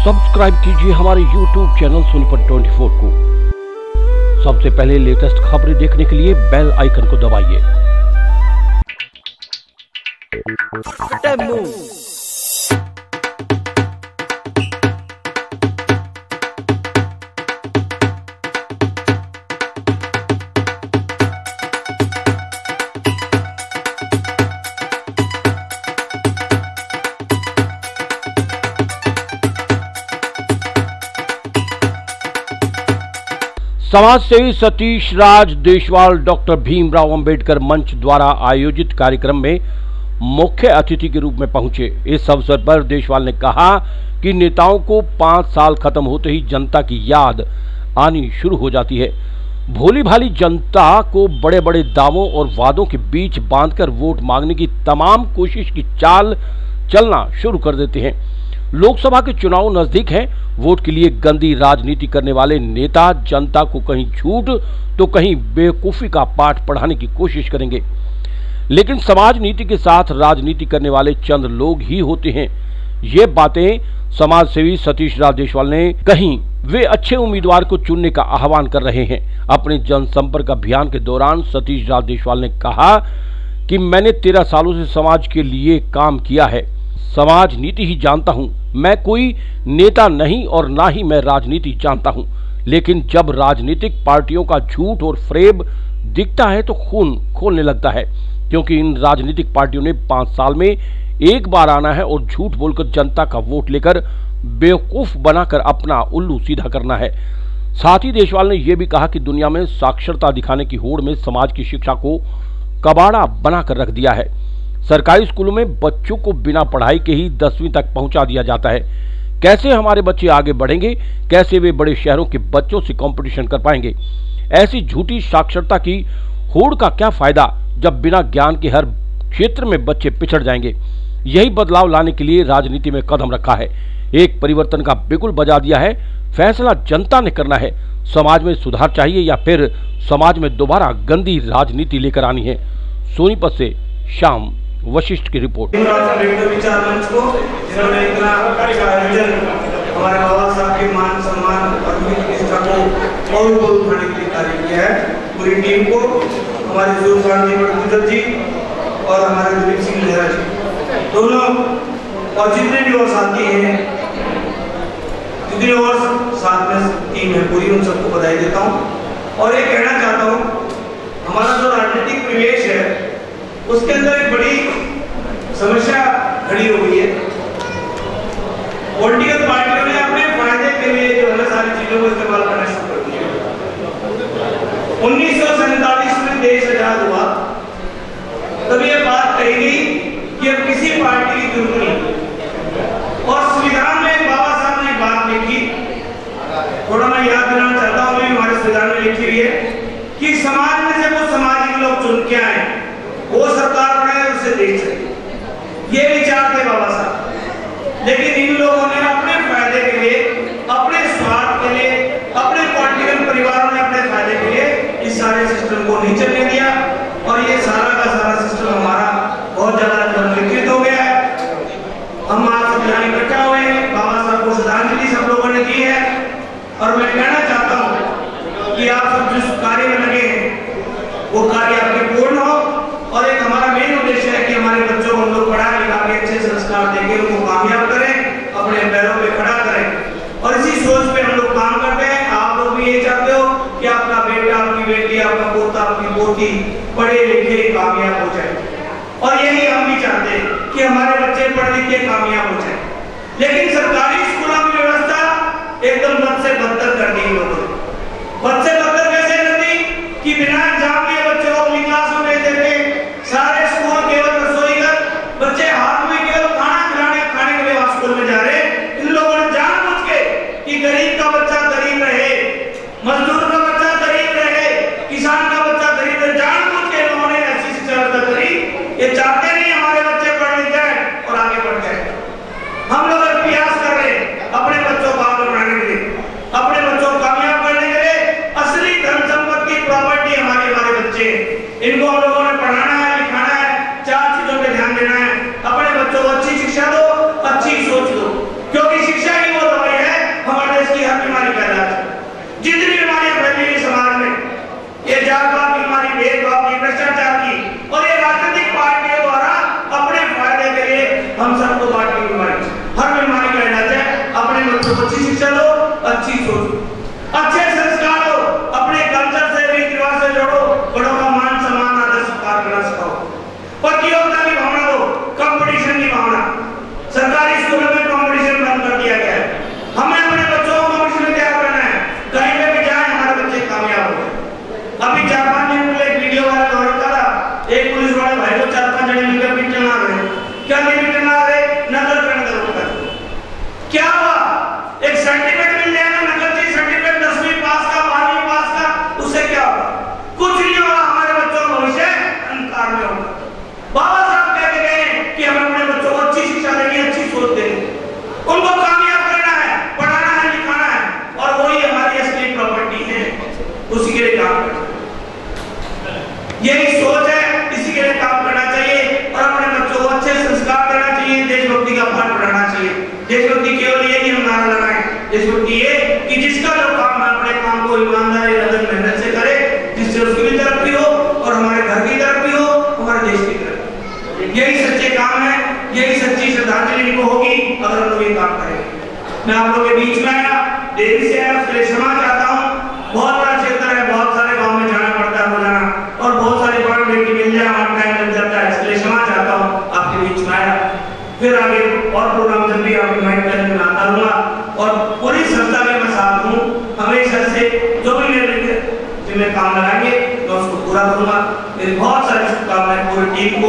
Subscribe कीजिए हमारे YouTube channel Sonipat 24 को। सबसे पहले लेटेस्ट खबरें देखने के लिए बेल आइकन को दबाइए। समाज सेवी सतीश राज देशवाल डॉक्टर भीमराव अंबेडकर मंच द्वारा आयोजित कार्यक्रम में मुख्य अतिथि के रूप में पहुँचे। इस अवसर पर देशवाल ने कहा कि नेताओं को पाँच साल खत्म होते ही जनता की याद आनी शुरू हो जाती है। भोली भाली जनता को बड़े बड़े दावों और वादों के बीच बांधकर वोट मांगने की तमाम कोशिश की चाल चलना शुरू कर देते हैं। लोकसभा के चुनाव नज़दीक हैं। वोट के लिए गंदी राजनीति करने वाले नेता, जनता को कहीं झूठ तो कहीं बेवकूफ़ी का पाठ पढ़ाने की कोशिश करेंगे। लेकिन समाज नीति के साथ राजनीति करने वाले चंद लोग ही होते हैं। ये बातें समाज सेवी सतीश राज देशवाल ने कहीं वे अच्छे उम्मीदवार को चुनने का आह्वान कर रहे हैं। अपने जनसंपर्क अभियान के दौरान सतीश राज देशवाल ने कहा कि मैंने तेरह सालों से समाज के लिए काम किया है। समाज नीति ही जानता हूँ। मैं कोई नेता नहीं और ना ही मैं राजनीति जानता हूँ। लेकिन जब राजनीतिक पार्टियों का झूठ और फ्रेब दिखता है तो खून खोलने लगता है, क्योंकि इन राजनीतिक पार्टियों ने पाँच साल में एक बार आना है और झूठ बोलकर जनता का वोट लेकर बेवकूफ़ बनाकर अपना उल्लू सीधा करना है। साथ ही देशवाल ने यह भी कहा कि दुनिया में साक्षरता दिखाने की होड़ में समाज की शिक्षा को कबाड़ा बनाकर रख दिया है। सरकारी स्कूलों में बच्चों को बिना पढ़ाई के ही दसवीं तक पहुँचा दिया जाता है। कैसे हमारे बच्चे आगे बढ़ेंगे? कैसे वे बड़े शहरों के बच्चों से कंपटीशन कर पाएँगे? ऐसी झूठी साक्षरता की होड़ का क्या फ़ायदा जब बिना ज्ञान के हर क्षेत्र में बच्चे पिछड़ जाएँगे? यही बदलाव लाने के लिए राजनीति में कदम रखा है। एक परिवर्तन का बिगुल बजा दिया है। फैसला जनता ने करना है। समाज में सुधार चाहिए या फिर समाज में दोबारा गंदी राजनीति लेकर आनी है? सोनीपत से शाम वशिष्ठ की रिपोर्ट। हमारे और पूरी टीम को, हमारे जी और हमारे दिलीप सिंह नेहरा जी। दोनों और जितने भी और साथी हैं, जितने और साथ में टीम है पूरी, उन सबको बधाई देता हूँ। और ये कहना चाहता हूँ, हमारा जो राजनीतिक परिवेश है, उसके अंदर समस्या खड़ी हो गई है। पोलिटिकल पार्टियों ने अपने फ़ायदे के लिए जो है सारी चीज़ों को इस्तेमाल करना शुरू कर दिया। उन्नीस सौ सैंतालीस में देश आज़ाद हुआ। तब यह बात कही गई कि अब किसी पार्टी की ज़रूरत नहीं और संविधान में बाबा साहब ने बात लिखी थोड़ा मैं याद दिलाना चाहता हूँ हमारे संविधान में लिखी हुई है कि समाज में से वो सामाजिक लोग चुन के आए वो सरकार बनाए उसे देख सके ये विचार थे बाबा साहब लेकिन इन लोगों ने अपने फ़ायदे के लिए, अपने स्वार्थ के लिए, अपने पॉलिटिकल परिवारों ने अपने फ़ायदे के लिए इस सारे सिस्टम को नहीं चलने दिया और ये सारा का सारा सिस्टम हमारा बहुत ज़्यादा विकसित हो गया है। हम आज यहाँ इकट्ठा हुए हैं। बाबा साहब को श्रद्धांजलि सब लोगों ने दी है। और मैं कहना चाहता हूँ कि आप सब जिस कार्य में लगे हैं, वो कार्य आपके पूर्ण हो। और एक हमारा मेन उद्देश्य है कि हमारे बच्चों को हम लोग पढ़ा लिखा के अच्छे संस्कार देके उनको कामयाब अपने पैरों पे खड़ा करें। और इसी सोच पे हम लोग काम करते हैं। आप लोग भी ये चाहते हो कि आपका बेटा, आपकी बेटी, आपका पोता, आपकी पोती पढ़े लिखे कामयाब हो जाए। और यही हम भी चाहते हैं कि हमारे बच्चे पढ़ लिख के कामयाब हो जाए। लेकिन सरकारी स्कूलों की व्यवस्था एकदम मत से बदतर लगाएँ देशभक्ति ये कि जिसका जो काम है अपने काम को ईमानदारी लगन मेहनत से करे, जिससे उसकी भी तरक्की हो और हमारे घर की तरक्की हो, हमारे देश की तरक्की यही सच्चे काम है, यही सच्ची श्रद्धांजलि इनको होगी अगर हम लोग ये काम करेंगे। मैं आप लोग के बीच में आया देरी से आया, उसके लिए क्षमा चाहता हूँ। बहुत बड़ा क्षेत्र है, बहुत सारे गाँव में जाना पड़ता है रोज़ाना और बहुत सारे बड़ बेटी मिल जाए, हमारा टाइम लग जाता है इसलिए क्षमा चाहता हूँ। आपके बीच में आया। फिर आगे और प्रोग्राम जब भी आप इन्वाइट करेंगे मैं आता रहूँगा, और संस्था में मैं साथ हूँ, हमेशा से जो भी मेरे जिम्मे काम लगाएँगे, मैं उसको पूरा करूँगा। मेरी बहुत सारी शुभकामनाएँ पूरी टीम को।